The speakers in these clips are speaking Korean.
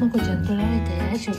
한거 전달해야 돼, 저기.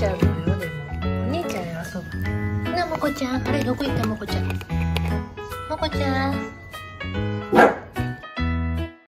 ちゃのよでも。お姉ちゃん遊ぶなもこちゃん。あれどこ行ったもこちゃん。もこちゃん。